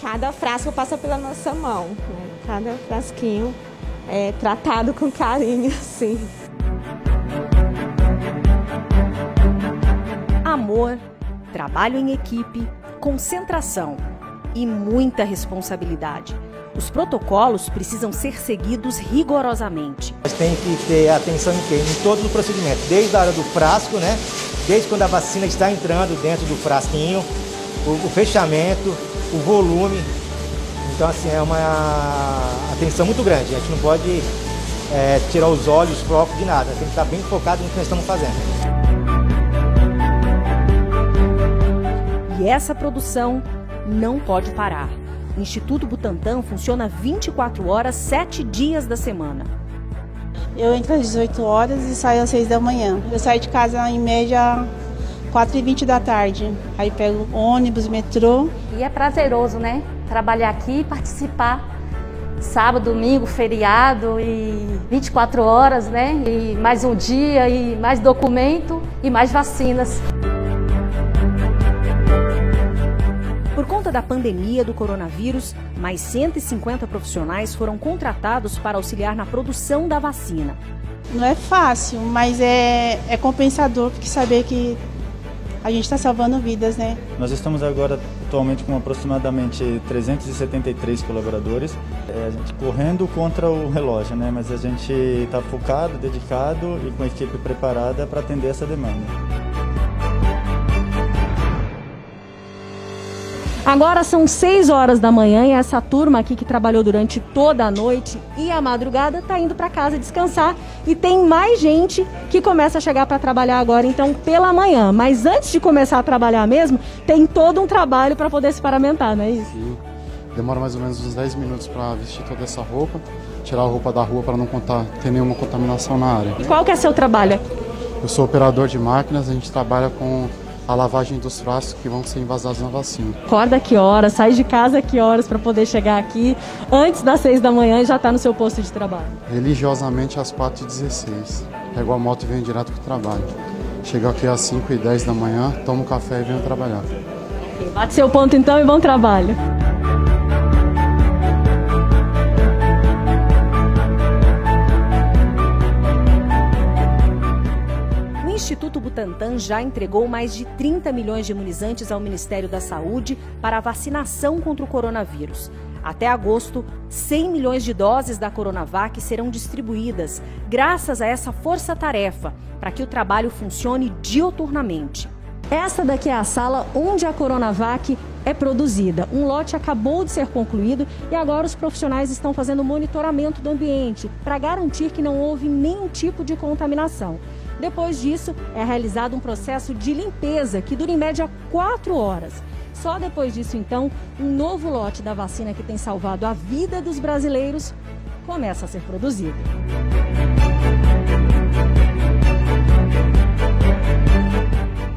Cada frasco passa pela nossa mão, né? cada frasquinho é tratado com carinho, assim. Amor, trabalho em equipe, concentração e muita responsabilidade. Os protocolos precisam ser seguidos rigorosamente. Mas tem que ter atenção em quê? Em todo o procedimento, desde a hora do frasco, né? Desde quando a vacina está entrando dentro do frasquinho, o, o fechamento, o volume. Então, assim, é uma atenção muito grande. A gente não pode é, tirar os olhos, foco de nada. Tem que estar bem focado no que nós estamos fazendo. E essa produção não pode parar. O Instituto Butantan funciona 24 horas, 7 dias da semana. Eu entro às 18 horas e saio às 6 da manhã. Eu saio de casa em média 4h20 da tarde. Aí pego ônibus, metrô. E é prazeroso, né? Trabalhar aqui e participar. Sábado, domingo, feriado e 24 horas, né? E mais um dia, e mais documento e mais vacinas. Por conta da pandemia do coronavírus, mais 150 profissionais foram contratados para auxiliar na produção da vacina. Não é fácil, mas é, é compensador, porque saber que a gente está salvando vidas, né? Nós estamos agora atualmente com aproximadamente 373 colaboradores, é, correndo contra o relógio, né? Mas a gente está focado, dedicado e com a equipe preparada para atender essa demanda. Agora são 6 horas da manhã e essa turma aqui que trabalhou durante toda a noite e a madrugada está indo para casa descansar e tem mais gente que começa a chegar para trabalhar agora então pela manhã. Mas antes de começar a trabalhar mesmo, tem todo um trabalho para poder se paramentar, não é isso? Sim. Demora mais ou menos uns 10 minutos para vestir toda essa roupa, tirar a roupa da rua para não contar, ter nenhuma contaminação na área. E qual que é seu trabalho? Eu sou operador de máquinas, a gente trabalha com a lavagem dos frascos que vão ser envasados na vacina. Acorda que horas, sai de casa que horas para poder chegar aqui antes das 6 da manhã e já está no seu posto de trabalho? Religiosamente às 4h16. Pego a moto e venho direto para o trabalho. Chego aqui às 5 e 10 da manhã, tomo café e venho trabalhar. Bate seu ponto então e bom trabalho. Instituto Butantan já entregou mais de 30 milhões de imunizantes ao Ministério da Saúde para a vacinação contra o coronavírus. Até agosto, 100 milhões de doses da Coronavac serão distribuídas, graças a essa força-tarefa, para que o trabalho funcione dioturnamente. Essa daqui é a sala onde a Coronavac é produzida. Um lote acabou de ser concluído e agora os profissionais estão fazendo monitoramento do ambiente para garantir que não houve nenhum tipo de contaminação. Depois disso, é realizado um processo de limpeza que dura em média quatro horas. Só depois disso, então, um novo lote da vacina que tem salvado a vida dos brasileiros começa a ser produzido.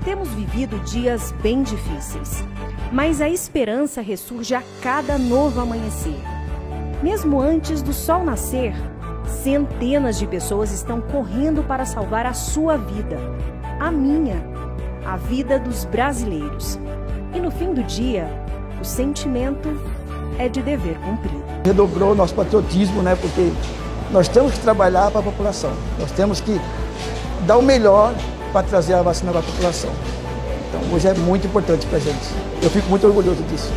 Temos vivido dias bem difíceis, mas a esperança ressurge a cada novo amanhecer. Mesmo antes do sol nascer, Centenas de pessoas estão correndo para salvar a sua vida, a minha, a vida dos brasileiros. E no fim do dia, o sentimento é de dever cumprido. Redobrou nosso patriotismo, né? Porque nós temos que trabalhar para a população. Nós temos que dar o melhor para trazer a vacina para a população. Então, hoje é muito importante para a gente. Eu fico muito orgulhoso disso.